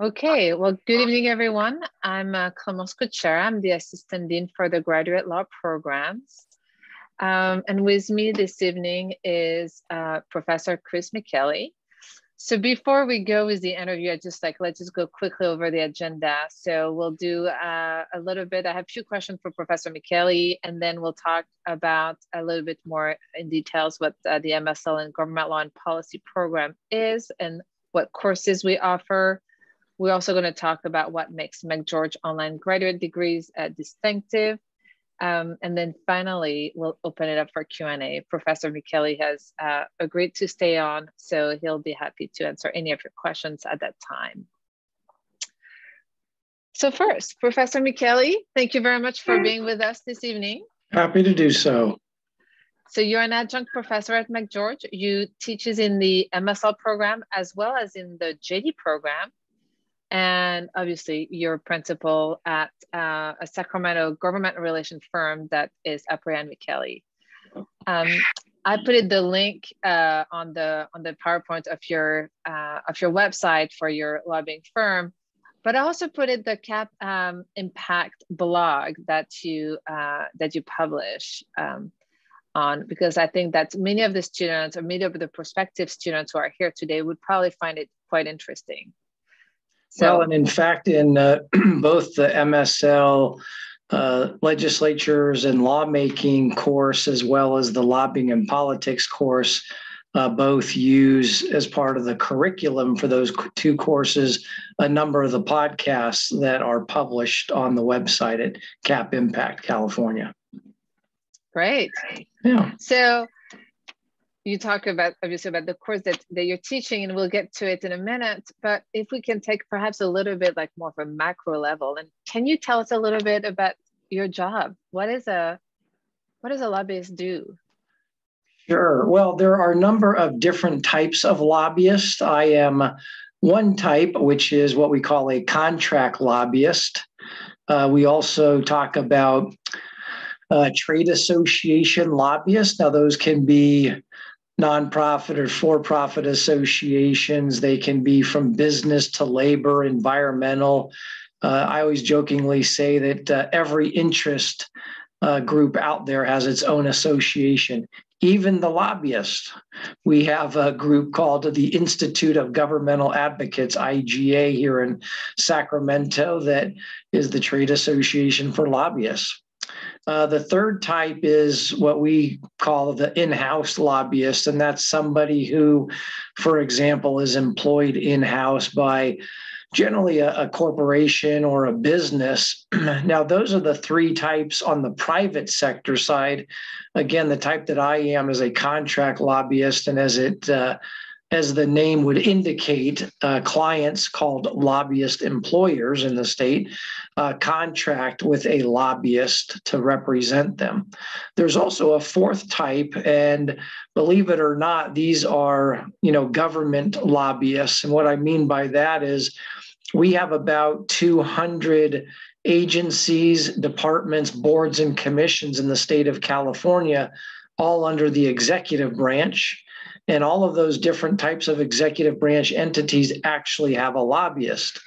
Okay, well, good evening, everyone. I'm uh, Clemence Kuchera. I'm the Assistant Dean for the Graduate Law Programs. Um, and with me this evening is uh, Professor Chris Micheli. So before we go with the interview, I just like, let's just go quickly over the agenda. So we'll do uh, a little bit, I have a few questions for Professor Micheli, and then we'll talk about a little bit more in details what uh, the MSL and Government Law and Policy program is and what courses we offer, we're also going to talk about what makes McGeorge online graduate degrees uh, distinctive. Um, and then finally, we'll open it up for Q&A. Professor Micheli has uh, agreed to stay on, so he'll be happy to answer any of your questions at that time. So first, Professor Micheli, thank you very much for being with us this evening. Happy to do so. So you're an adjunct professor at McGeorge. You teaches in the MSL program as well as in the JD program and obviously you're principal at uh, a Sacramento government relation firm that is Aprea and Micheli. Um, I put the link uh, on the on the PowerPoint of your uh, of your website for your lobbying firm, but I also put it the Cap um, Impact blog that you uh, that you publish um, on because I think that many of the students or many of the prospective students who are here today would probably find it quite interesting. So, well, and in fact, in uh, both the MSL uh, legislatures and lawmaking course, as well as the lobbying and politics course, uh, both use as part of the curriculum for those two courses a number of the podcasts that are published on the website at Cap Impact California. Great. Yeah. So you talk about obviously about the course that, that you're teaching and we'll get to it in a minute but if we can take perhaps a little bit like more of a macro level and can you tell us a little bit about your job? What is a what does a lobbyist do? Sure. Well there are a number of different types of lobbyists. I am one type which is what we call a contract lobbyist. Uh, we also talk about uh, trade association lobbyists. Now, those can be nonprofit or for profit associations. They can be from business to labor, environmental. Uh, I always jokingly say that uh, every interest uh, group out there has its own association. Even the lobbyists. We have a group called the Institute of Governmental Advocates, IGA, here in Sacramento, that is the trade association for lobbyists. Uh, the third type is what we call the in house lobbyist, and that's somebody who, for example, is employed in house by generally a, a, corporation or a business. now, those are the three types on the private sector side. Again, the type that I am is a contract lobbyist, and as it uh, as the name would indicate, uh, clients called lobbyist employers in the state uh, contract with a lobbyist to represent them. There's also a fourth type, and believe it or not, these are you know government lobbyists. And what I mean by that is we have about 200 agencies, departments, boards, and commissions in the state of California, all under the executive branch and all of those different types of executive branch entities actually have a lobbyist.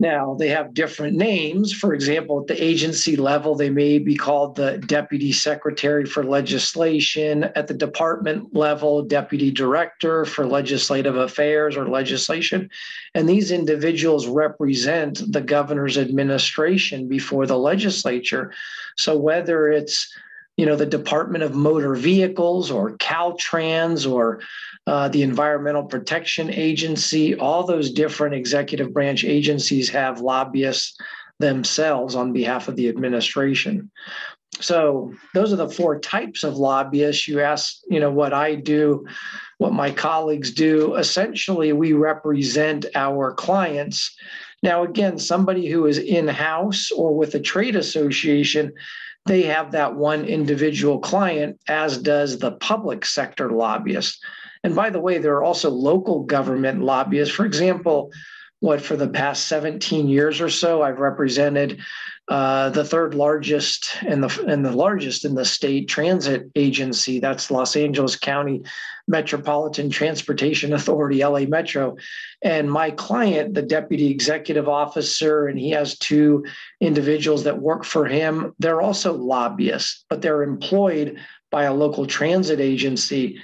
Now, they have different names. For example, at the agency level, they may be called the Deputy Secretary for Legislation. At the department level, Deputy Director for Legislative Affairs or Legislation. And these individuals represent the governor's administration before the legislature. So whether it's you know, the Department of Motor Vehicles or Caltrans or uh, the Environmental Protection Agency, all those different executive branch agencies have lobbyists themselves on behalf of the administration. So those are the four types of lobbyists. You ask, you know, what I do, what my colleagues do. Essentially, we represent our clients. Now, again, somebody who is in house or with a trade association they have that one individual client, as does the public sector lobbyist. And by the way, there are also local government lobbyists. For example, what for the past 17 years or so, I've represented uh, the third largest and the and the largest in the state transit agency. That's Los Angeles County Metropolitan Transportation Authority, LA Metro. And my client, the deputy executive officer, and he has two individuals that work for him. They're also lobbyists, but they're employed by a local transit agency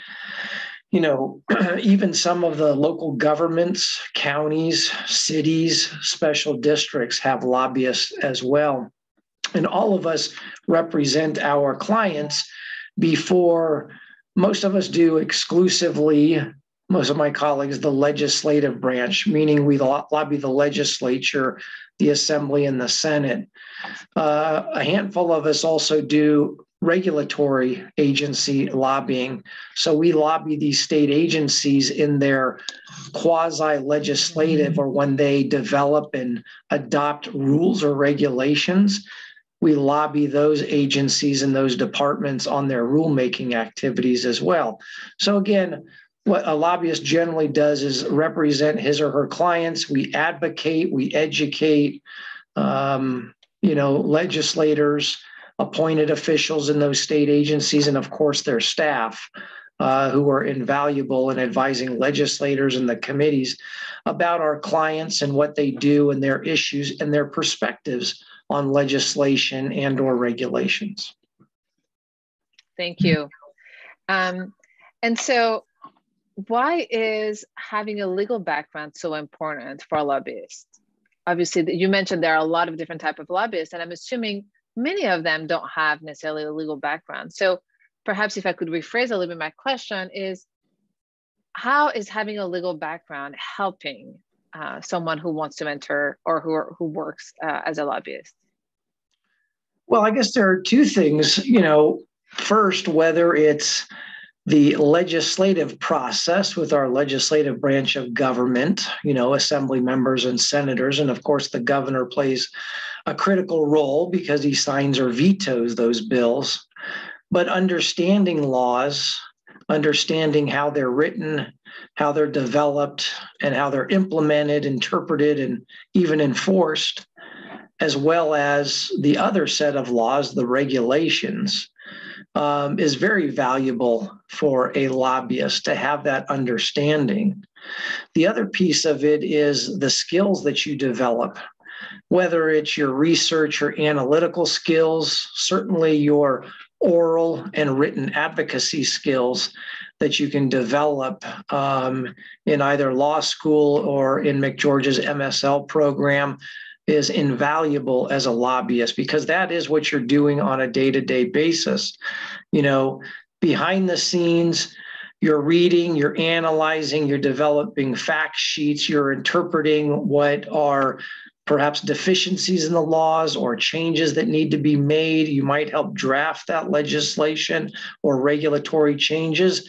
you know, even some of the local governments, counties, cities, special districts have lobbyists as well. And all of us represent our clients before most of us do exclusively, most of my colleagues, the legislative branch, meaning we lobby the legislature, the assembly, and the Senate. Uh, a handful of us also do regulatory agency lobbying. So we lobby these state agencies in their quasi legislative or when they develop and adopt rules or regulations. We lobby those agencies and those departments on their rulemaking activities as well. So, again, what a lobbyist generally does is represent his or her clients. We advocate, we educate, um, you know, legislators appointed officials in those state agencies, and of course their staff, uh, who are invaluable in advising legislators and the committees about our clients and what they do and their issues and their perspectives on legislation and or regulations. Thank you. Um, and so why is having a legal background so important for a lobbyist? Obviously, you mentioned there are a lot of different type of lobbyists, and I'm assuming many of them don't have necessarily a legal background. So perhaps if I could rephrase a little bit my question is, how is having a legal background helping uh, someone who wants to enter or who, who works uh, as a lobbyist? Well, I guess there are two things. You know, first, whether it's the legislative process with our legislative branch of government, you know, assembly members and senators. And of course, the governor plays a critical role because he signs or vetoes those bills. But understanding laws, understanding how they're written, how they're developed, and how they're implemented, interpreted, and even enforced, as well as the other set of laws, the regulations um, is very valuable for a lobbyist to have that understanding. The other piece of it is the skills that you develop, whether it's your research or analytical skills, certainly your oral and written advocacy skills that you can develop um, in either law school or in McGeorge's MSL program is invaluable as a lobbyist because that is what you're doing on a day-to-day basis. You know behind the scenes you're reading you're analyzing you're developing fact sheets you're interpreting what are perhaps deficiencies in the laws or changes that need to be made. You might help draft that legislation or regulatory changes.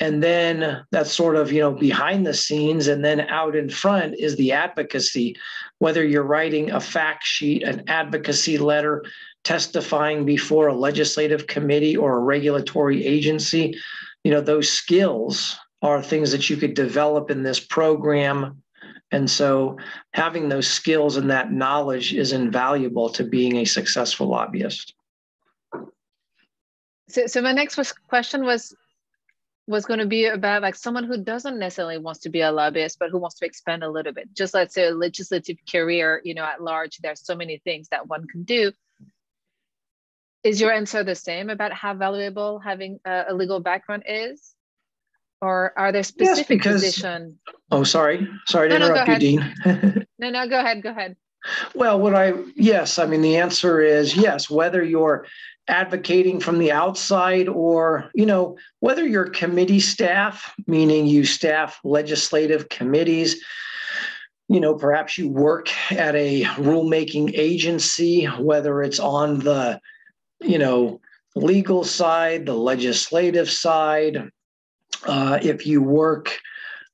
And then that's sort of, you know, behind the scenes. And then out in front is the advocacy, whether you're writing a fact sheet, an advocacy letter, testifying before a legislative committee or a regulatory agency. You know, those skills are things that you could develop in this program and so having those skills and that knowledge is invaluable to being a successful lobbyist. So, so my next question was was going to be about like someone who doesn't necessarily wants to be a lobbyist, but who wants to expand a little bit. Just let's say a legislative career, you know, at large, there's so many things that one can do. Is your answer the same about how valuable having a legal background is? Or are there specific yes, because, positions? Oh, sorry, sorry to no, interrupt no, you, Dean. no, no, go ahead, go ahead. Well, what I yes, I mean the answer is yes. Whether you're advocating from the outside or you know whether you're committee staff, meaning you staff legislative committees. You know, perhaps you work at a rulemaking agency, whether it's on the, you know, legal side, the legislative side, uh, if you work,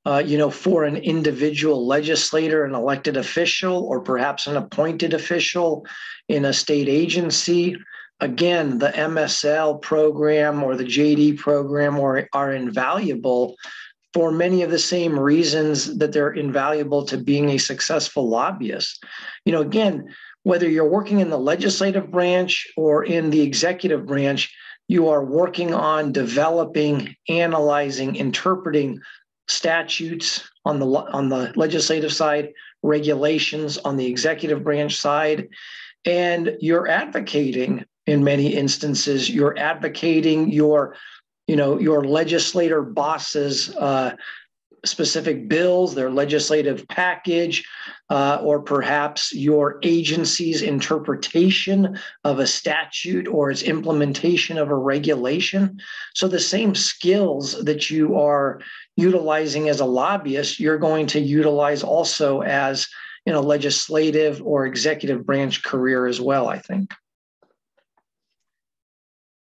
uh, you know, for an individual legislator, an elected official, or perhaps an appointed official in a state agency, again, the MSL program or the JD program are, are invaluable for many of the same reasons that they're invaluable to being a successful lobbyist. You know, again, whether you're working in the legislative branch or in the executive branch, you are working on developing, analyzing, interpreting statutes on the on the legislative side, regulations on the executive branch side, and you're advocating in many instances. You're advocating your, you know, your legislator bosses. Uh, specific bills, their legislative package, uh, or perhaps your agency's interpretation of a statute or its implementation of a regulation. So, the same skills that you are utilizing as a lobbyist, you're going to utilize also as in a legislative or executive branch career as well, I think.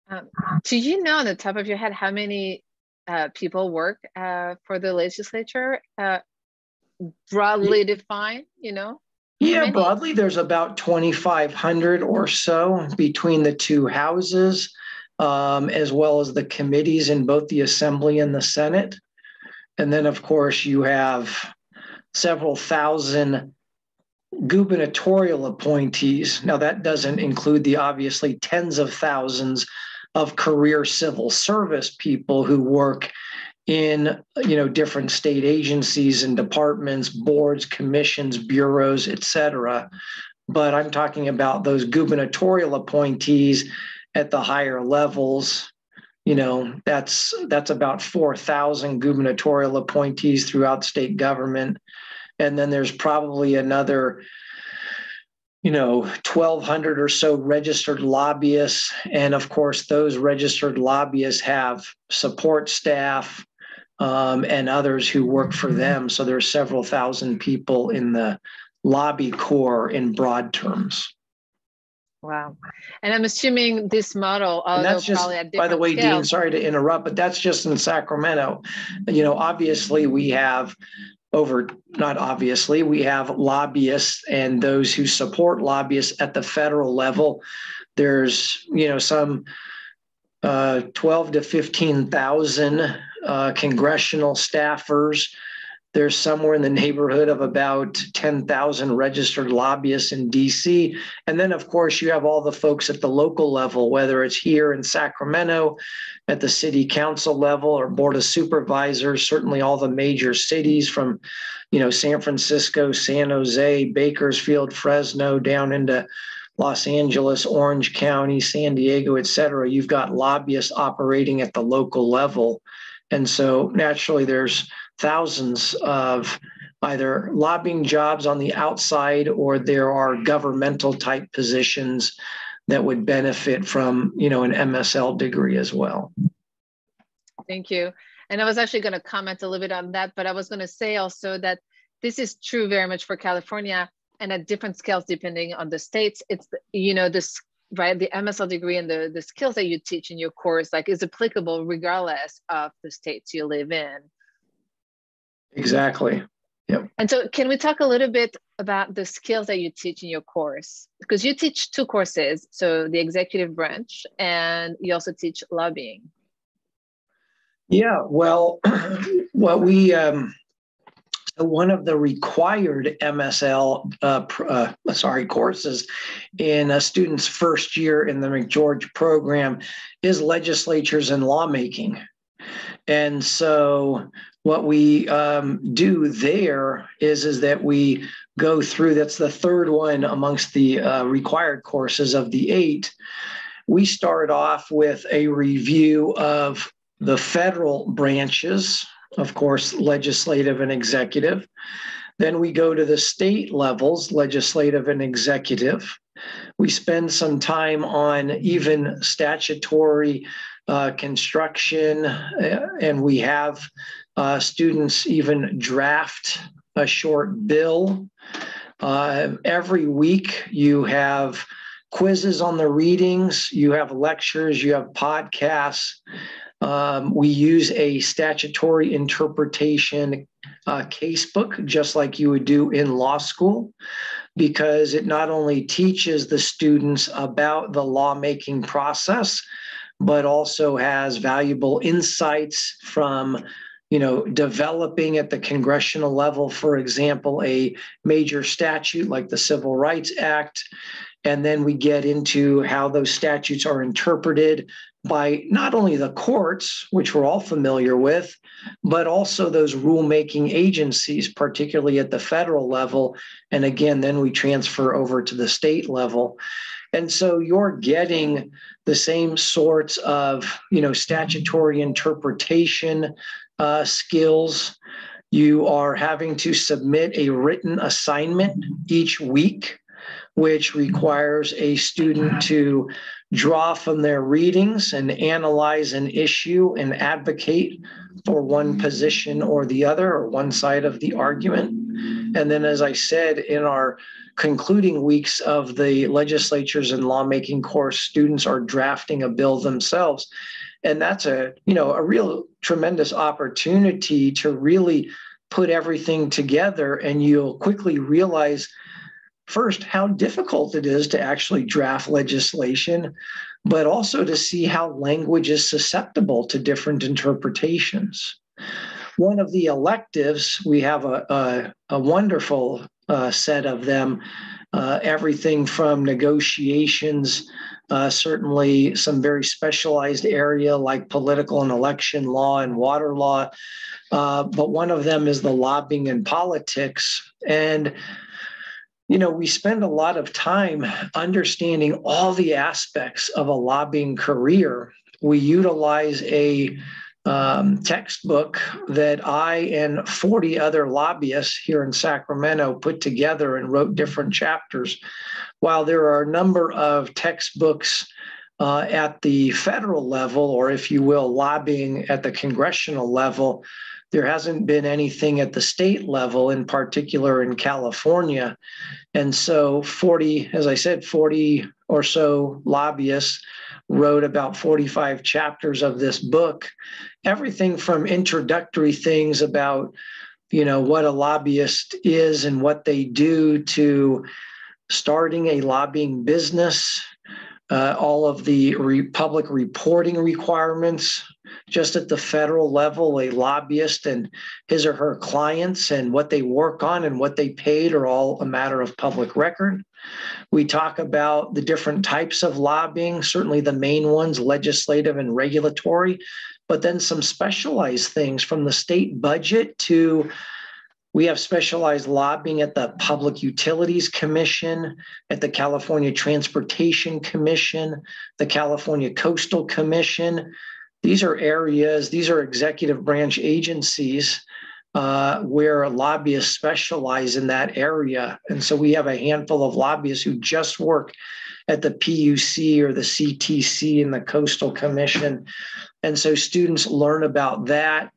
Um, do you know on the top of your head how many uh, people work uh, for the legislature? Uh, broadly defined, you know? Yeah, broadly, there's about 2,500 or so between the two houses, um, as well as the committees in both the Assembly and the Senate. And then, of course, you have several thousand gubernatorial appointees. Now, that doesn't include the obviously tens of thousands of career civil service people who work in you know different state agencies and departments boards commissions bureaus et cetera. But i'm talking about those gubernatorial appointees at the higher levels. You know that's that's about 4000 gubernatorial appointees throughout state government. And then there's probably another you know 1200 or so registered lobbyists and of course those registered lobbyists have support staff um, and others who work for them so there are several thousand people in the lobby corps in broad terms Wow. And I'm assuming this model, although that's just, by the way. Dean, sorry to interrupt, but that's just in Sacramento. You know, obviously we have over, not obviously, we have lobbyists and those who support lobbyists at the federal level. There's, you know, some uh, 12 to 15,000 uh, congressional staffers there's somewhere in the neighborhood of about 10,000 registered lobbyists in DC. And then, of course, you have all the folks at the local level, whether it's here in Sacramento, at the city council level or board of supervisors, certainly all the major cities from, you know, San Francisco, San Jose, Bakersfield, Fresno, down into Los Angeles, Orange County, San Diego, et cetera. You've got lobbyists operating at the local level. And so naturally, there's thousands of either lobbying jobs on the outside or there are governmental type positions that would benefit from you know an MSL degree as well. Thank you. And I was actually going to comment a little bit on that, but I was going to say also that this is true very much for California and at different scales depending on the states. It's you know this right the MSL degree and the the skills that you teach in your course like is applicable regardless of the states you live in. Exactly. Yep. And so, can we talk a little bit about the skills that you teach in your course? Because you teach two courses, so the executive branch, and you also teach lobbying. Yeah, well, what we um, one of the required MSL, uh, uh, sorry, courses in a student's first year in the McGeorge program is legislatures and lawmaking. And so what we um, do there is is that we go through that's the third one amongst the uh, required courses of the eight. We start off with a review of the federal branches of course legislative and executive. Then we go to the state levels legislative and executive. We spend some time on even statutory uh, construction, uh, and we have uh, students even draft a short bill. Uh, every week, you have quizzes on the readings, you have lectures, you have podcasts. Um, we use a statutory interpretation uh, casebook, just like you would do in law school, because it not only teaches the students about the lawmaking process, but also has valuable insights from you know, developing at the congressional level, for example, a major statute like the Civil Rights Act. And then we get into how those statutes are interpreted by not only the courts, which we're all familiar with, but also those rulemaking agencies, particularly at the federal level. And again, then we transfer over to the state level. And so you're getting the same sorts of, you know, statutory interpretation uh, skills. You are having to submit a written assignment each week, which requires a student to draw from their readings and analyze an issue and advocate for one position or the other or one side of the argument. And then, as I said, in our concluding weeks of the legislatures and lawmaking course, students are drafting a bill themselves. And that's a you know a real tremendous opportunity to really put everything together and you'll quickly realize first how difficult it is to actually draft legislation but also to see how language is susceptible to different interpretations. One of the electives we have a, a, a wonderful uh, set of them uh, everything from negotiations uh, certainly some very specialized area like political and election law and water law. Uh, but one of them is the lobbying and politics. And you know, we spend a lot of time understanding all the aspects of a lobbying career. We utilize a um, textbook that I and 40 other lobbyists here in Sacramento put together and wrote different chapters while there are a number of textbooks uh, at the federal level, or if you will, lobbying at the congressional level, there hasn't been anything at the state level, in particular in California. And so, 40, as I said, 40 or so lobbyists wrote about 45 chapters of this book. Everything from introductory things about, you know, what a lobbyist is and what they do to starting a lobbying business, uh, all of the re- public reporting requirements, just at the federal level, a lobbyist and his or her clients and what they work on and what they paid are all a matter of public record. We talk about the different types of lobbying, certainly the main ones, legislative and regulatory, but then some specialized things from the state budget to we have specialized lobbying at the Public Utilities Commission, at the California Transportation Commission, the California Coastal Commission. These are areas, these are executive branch agencies uh, where lobbyists specialize in that area. And so we have a handful of lobbyists who just work at the PUC or the CTC and the Coastal Commission. And so students learn about that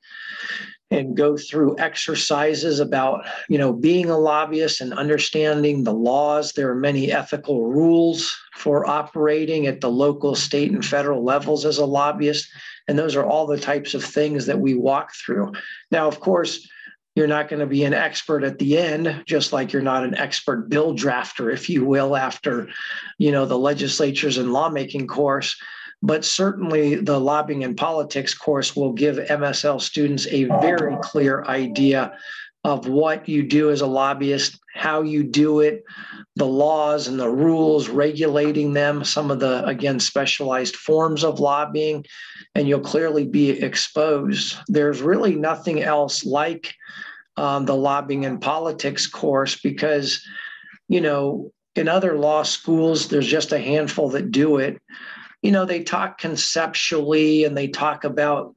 and go through exercises about you know being a lobbyist and understanding the laws. There are many ethical rules for operating at the local state and federal levels as a lobbyist and those are all the types of things that we walk through. Now of course you're not going to be an expert at the end just like you're not an expert bill drafter if you will after you know the legislatures and lawmaking course but certainly the lobbying and politics course will give MSL students a very clear idea of what you do as a lobbyist, how you do it, the laws and the rules regulating them, some of the, again, specialized forms of lobbying, and you'll clearly be exposed. There's really nothing else like um, the lobbying and politics course because, you know, in other law schools, there's just a handful that do it you know, they talk conceptually and they talk about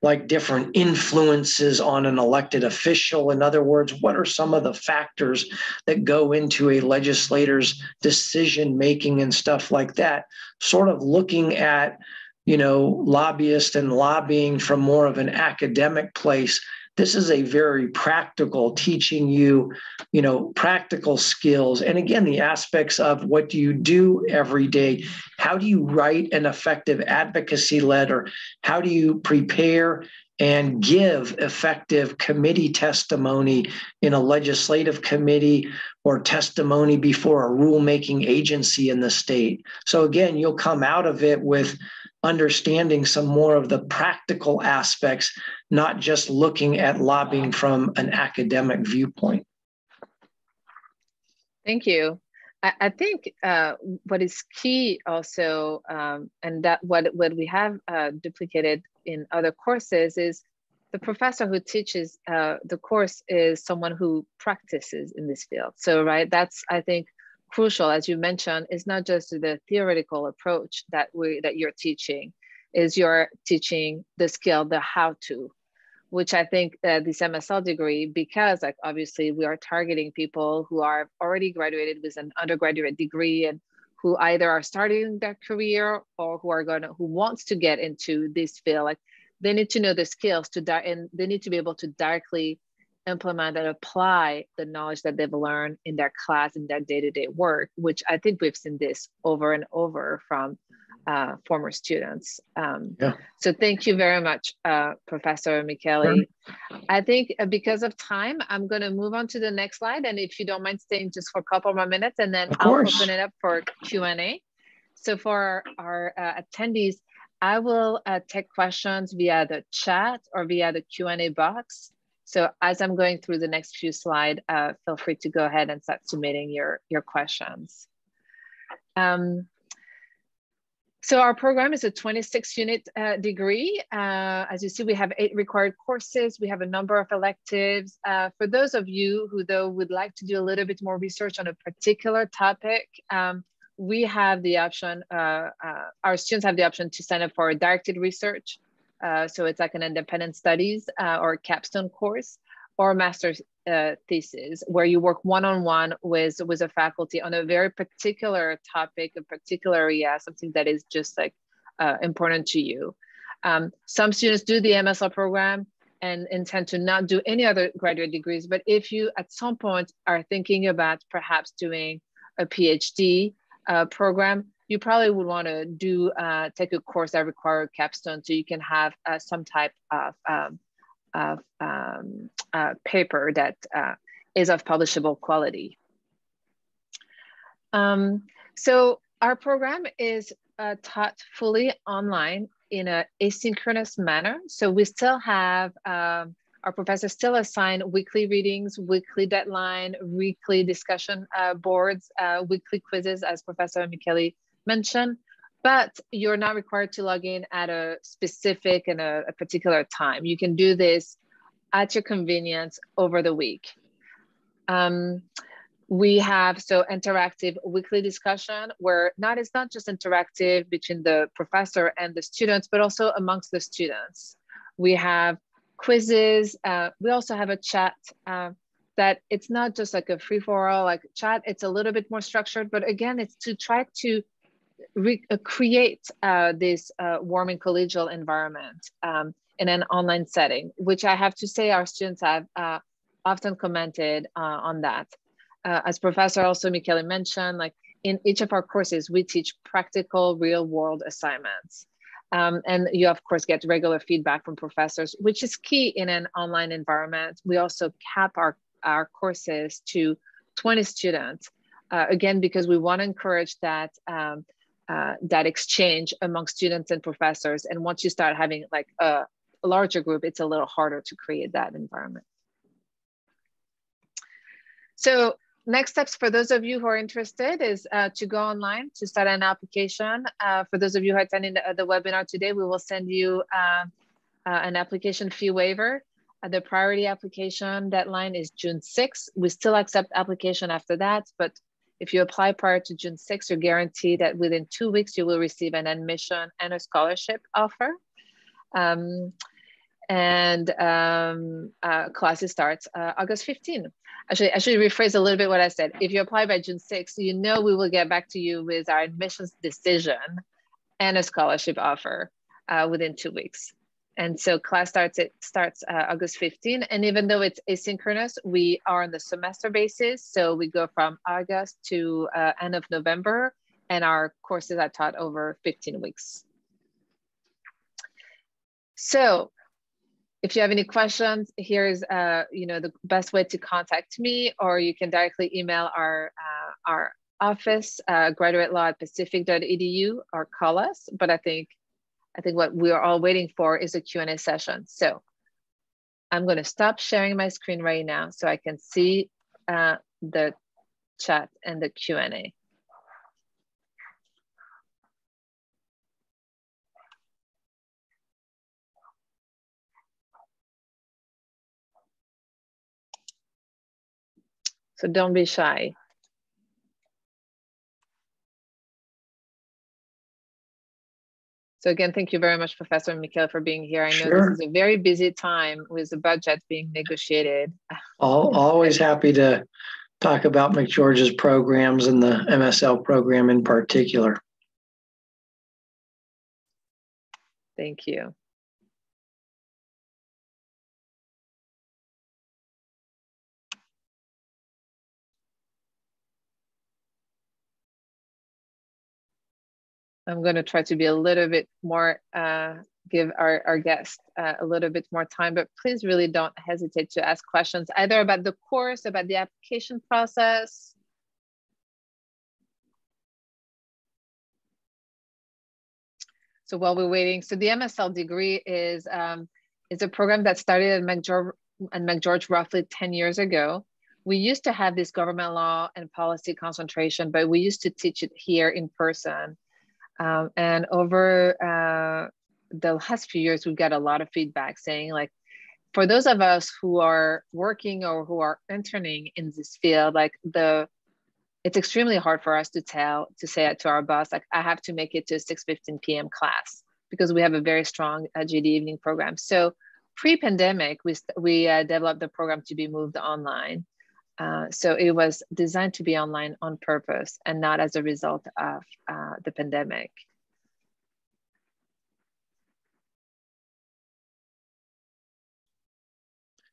like different influences on an elected official. In other words, what are some of the factors that go into a legislator's decision making and stuff like that? Sort of looking at, you know, lobbyists and lobbying from more of an academic place this is a very practical teaching you you know practical skills. And again the aspects of what do you do every day? How do you write an effective advocacy letter? How do you prepare and give effective committee testimony in a legislative committee or testimony before a rulemaking agency in the state. So, again, you'll come out of it with understanding some more of the practical aspects, not just looking at lobbying from an academic viewpoint. Thank you. I, I think uh, what is key also, um, and that what, what we have uh, duplicated in other courses is the professor who teaches uh, the course is someone who practices in this field. So, right, that's, I think, crucial, as you mentioned, is not just the theoretical approach that we that you're teaching, is you're teaching the skill, the how to, which I think uh, this MSL degree, because like obviously we are targeting people who are already graduated with an undergraduate degree and who either are starting their career or who are to who wants to get into this field, like they need to know the skills to di- and they need to be able to directly implement and apply the knowledge that they've learned in their class in their day-to-day work which i think we've seen this over and over from uh, former students. Um, yeah. so thank you very much uh, professor Micheli. I think uh, because of time i'm going to move on to the next slide and if you don't mind staying just for a couple more minutes and then i'll open it up for q&a so for our uh, attendees i will uh, take questions via the chat or via the q&a box so as I'm going through the next few slides, uh, feel free to go ahead and start submitting your, your questions. Um, so our program is a 26 unit uh, degree. Uh, as you see, we have eight required courses. We have a number of electives. Uh, for those of you who though would like to do a little bit more research on a particular topic, um, we have the option, uh, uh, our students have the option to sign up for a directed research. Uh, so it's like an independent studies uh, or capstone course or master's uh, thesis where you work one-on-one with with a faculty on a very particular topic, a particular area, something that is just like uh, important to you. Um, some students do the MSL program and intend to not do any other graduate degrees. But if you at some point are thinking about perhaps doing a PhD uh, program, you probably would want to do uh, take a course that requires capstone so you can have uh, some type of, um, of um, uh, paper that uh, is of publishable quality. Um, so our program is uh, taught fully online in an asynchronous manner. So we still have um, our professors still assign weekly readings, weekly deadline, weekly discussion uh, boards, weekly quizzes, as Professor Micheli mention, but you're not required to log in at a specific and a, a particular time. You can do this at your convenience over the week. Um, we have so interactive weekly discussion where not it's not just interactive between the professor and the students, but also amongst the students. We have quizzes. Uh, we also have a chat uh, that it's not just like a free for all like chat. It's a little bit more structured, but again, it's to try to re- uh, create uh, this uh, warm and collegial environment um, in an online setting, which I have to say our students have uh, often commented uh, on that. Uh, as Professor also Micheli mentioned, like in each of our courses, we teach practical real world assignments. Um, and you of course get regular feedback from professors, which is key in an online environment. We also cap our, our courses to 20 students, uh, again, because we want to encourage that um, uh, that exchange among students and professors. And once you start having like a, a larger group, it's a little harder to create that environment. So next steps for those of you who are interested is uh, to go online to start an application. Uh, for those of you who are attending the, the, webinar today, we will send you uh, uh an application fee waiver. Uh, the priority application deadline is June 6th. We still accept application after that, but if you apply prior to June 6th, you're guaranteed that within two weeks, you will receive an admission and a scholarship offer. Um, and um, uh, classes starts uh, August 15. Actually, I should rephrase a little bit what I said. If you apply by June 6th, you know we will get back to you with our admissions decision and a scholarship offer uh, within two weeks. And so class starts it starts uh, August 15. And even though it's asynchronous, we are on the semester basis. So we go from August to uh, end of November and our courses are taught over 15 weeks. So if you have any questions, here's uh, you know the best way to contact me, or you can directly email our uh, our office, uh, graduate law at pacific.edu, or call us. But I think I think what we are all waiting for is a Q&A session. So I'm going to stop sharing my screen right now so I can see uh, the chat and the Q&A. So don't be shy. So again, thank you very much, Professor Micheli, for being here. I know sure. this is a very busy time with the budget being negotiated. always happy to talk about McGeorge's programs and the MSL program in particular. Thank you. I'm going to try to be a little bit more, uh, give our, our guests uh, a little bit more time, but please really don't hesitate to ask questions either about the course, about the application process. So while we're waiting, so the MSL degree is, um, is a program that started at McGeorge, at McGeorge roughly 10 years ago. We used to have this government law and policy concentration, but we used to teach it here in person. Um, and over uh, the last few years, we've got a lot of feedback saying like, for those of us who are working or who are interning in this field, like the, it's extremely hard for us to tell, to say it to our boss, like I have to make it to a 6.15 p.m. class because we have a very strong uh, JD evening program. So pre-pandemic, we, we uh, developed the program to be moved online. Uh, so it was designed to be online on purpose and not as a result of uh, the pandemic.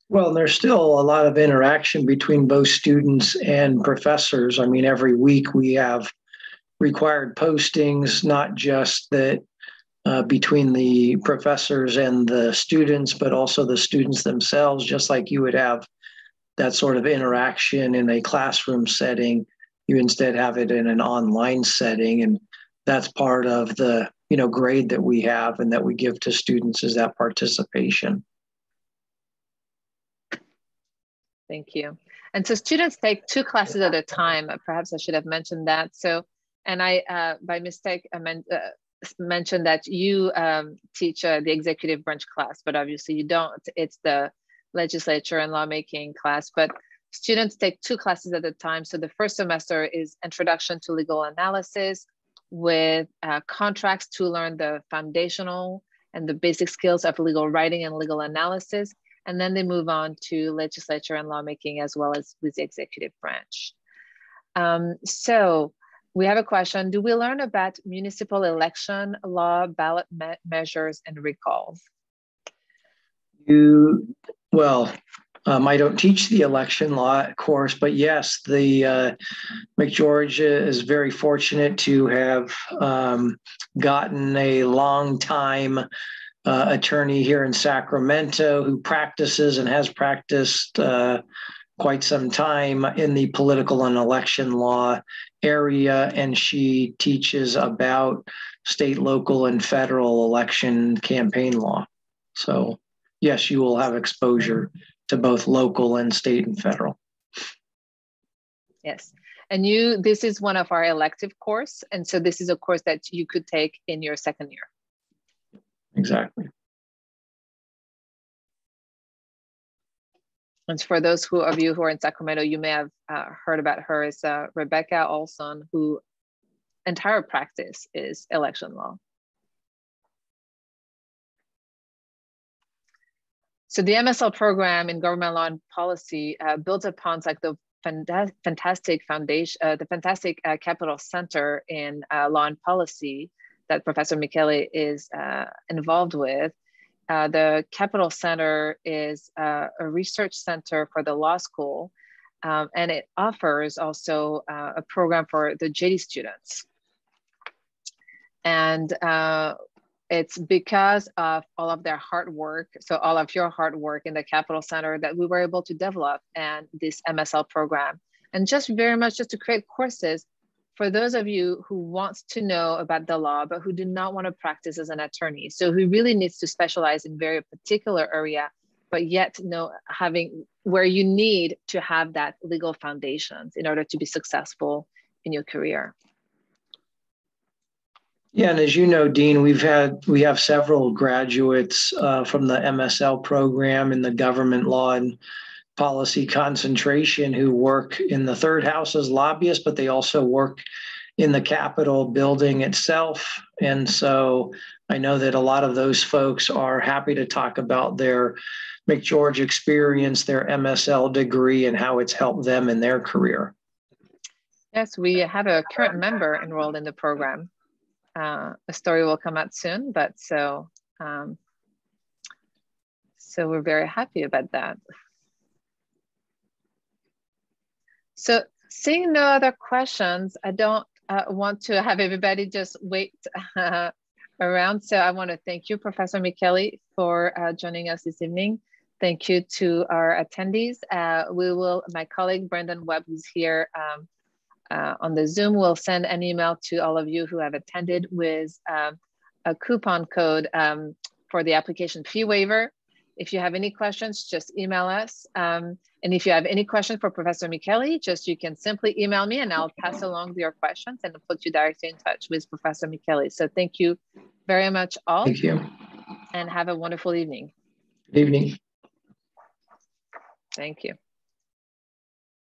Well, there's still a lot of interaction between both students and professors. I mean, every week we have required postings, not just that uh, between the professors and the students, but also the students themselves, just like you would have that sort of interaction in a classroom setting. You instead have it in an online setting, and that's part of the you know grade that we have and that we give to students is that participation. Thank you. And so students take two classes at a time. Perhaps I should have mentioned that. So, and I, uh, by mistake, I meant, uh, mentioned that you um, teach uh, the executive branch class, but obviously you don't. It's the legislature and lawmaking class, but students take two classes at a time. So the first semester is Introduction to Legal Analysis with uh, contracts to learn the foundational and the basic skills of legal writing and legal analysis. And then they move on to legislature and lawmaking as well as with the executive branch. Um, so we have a question. Do we learn about municipal election law, ballot me measures, and recalls? You well, um, I don't teach the election law course, but yes, the uh, McGeorge is very fortunate to have um, gotten a long time uh, attorney here in Sacramento who practices and has practiced uh, quite some time in the political and election law area, and she teaches about state, local, and federal election campaign law. So yes, you will have exposure to both local and state and federal. Yes. And you, this is one of our elective course. And so this is a course that you could take in your second year. Exactly. And for those who of you who are in Sacramento, you may have uh, heard about her is uh, Rebecca Olson, who entire practice is election law. So the MSL program in government law and policy uh, builds upon like the fantastic foundation, uh, the fantastic uh, Capital Center in uh, law and policy that Professor Micheli is uh, involved with. Uh, the Capital Center is a research center for the law school, um, and it offers also a program for the JD students. And it's because of all of their hard work so all of your hard work in the capital center that we were able to develop and this msl program and just very much just to create courses for those of you who wants to know about the law, but who do not want to practice as an attorney, so who really needs to specialize in very particular area, but yet know having where you need to have that legal foundations in order to be successful in your career. Yeah, and as you know, Dean, we've had we have several graduates uh, from the MSL program in the government law and policy concentration who work in the third house as lobbyists, but they also work in the Capitol building itself. And so I know that a lot of those folks are happy to talk about their McGeorge experience, their MSL degree, and how it's helped them in their career. Yes, we have a current member enrolled in the program. Uh, a story will come out soon, but so um, so we're very happy about that. So seeing no other questions, I don't uh, want to have everybody just wait uh, around. So I want to thank you, Professor Micheli, for uh, joining us this evening. Thank you to our attendees. Uh, we will, my colleague Brendan Webb, who's here um, uh, on the Zoom, We'll send an email to all of you who have attended with um, a coupon code um, for the application fee waiver. If you have any questions, just email us. Um, and if you have any questions for Professor Micheli, just you can simply email me and I'll pass along your questions and put you directly in touch with Professor Micheli. So thank you very much all. Thank you. And have a wonderful evening. Good evening. Thank you.